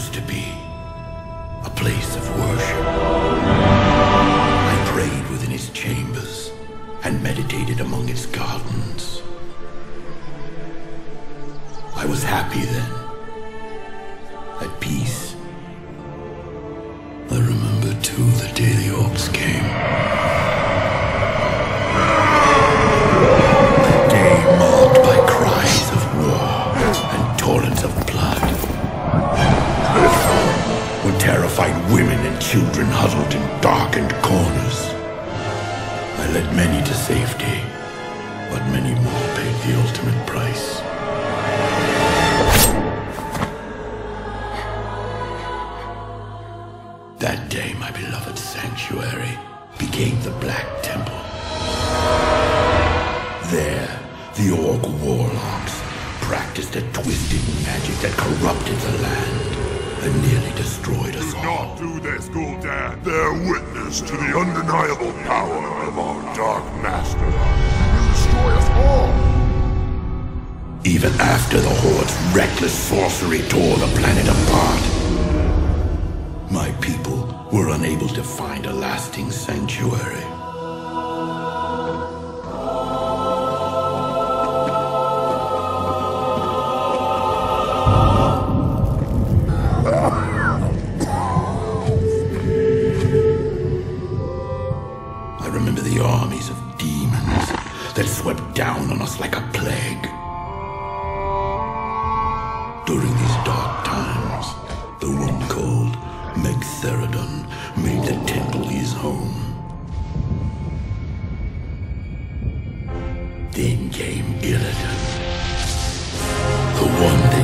used to be. A place of worship. I prayed within its chambers and meditated among its gardens. I was happy then. At peace. I remember too the day the orcs came. Terrified women and children huddled in darkened corners. I led many to safety, but many more paid the ultimate price. That day, my beloved sanctuary became the Black Temple. There, the Orc warlocks practiced a twisted magic that corrupted the land and nearly destroyed us all. Do Not do this, Gul'dan. They're witness to the undeniable power of our Dark Master. He will destroy us all. Even after the Horde's reckless sorcery tore the planet apart, my people were unable to find a lasting sanctuary. That swept down on us like a plague. During these dark times, the one called Magtheridon made the temple his home. Then came Illidan, the one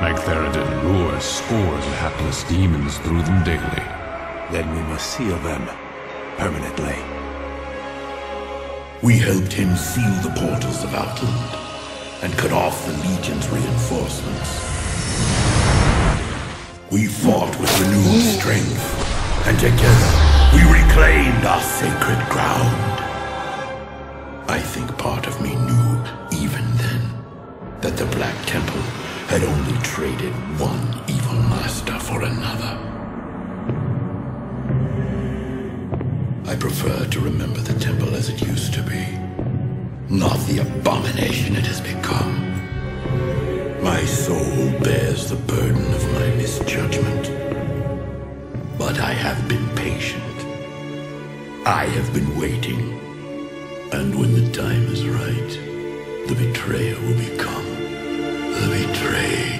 Magtheridon lures scores of hapless demons through them daily. Then we must seal them permanently. We helped him seal the portals of Outland and cut off the Legion's reinforcements. We fought with renewed strength, and together we reclaimed our sacred ground. I think part of me knew, even then, that the Black Temple had only traded one evil master for another. I prefer to remember the temple as it used to be, not the abomination it has become. My soul bears the burden of my misjudgment. But I have been patient. I have been waiting. And when the time is right, the betrayer will be become the betrayed.